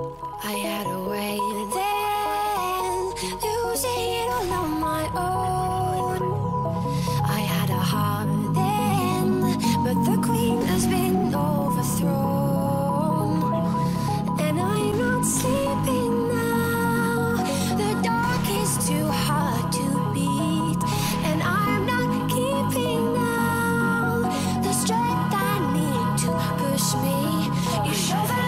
I had a way then to see it all on my own. I had a heart then, but the queen has been overthrown, and I'm not sleeping now. The dark is too hard to beat, and I'm not keeping now the strength I need to push me. You show